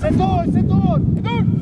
Sentor, sentor, sentor!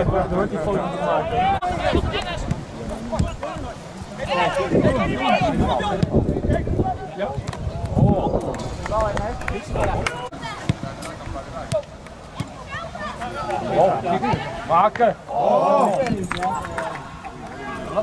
zet door! Doen! Maken! Ja,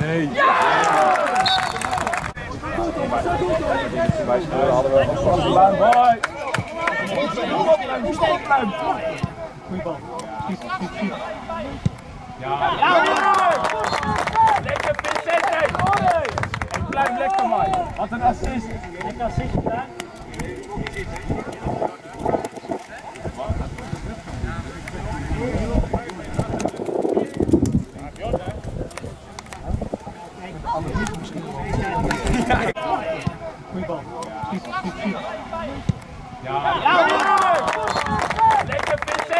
Nee. Wij spelen hadden we een grote baan. Goeie bal. Ja. Lekker Vincente! En blijf lekker man. Wat een assist. Lekker assist gedaan. Ja, ja, ja. Lekker vissen!